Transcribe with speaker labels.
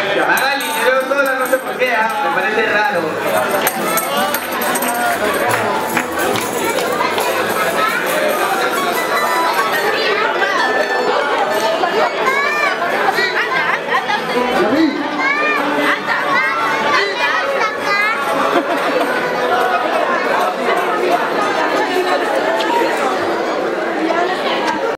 Speaker 1: Magali, te veo sola, no sé por qué, ah, me parece raro.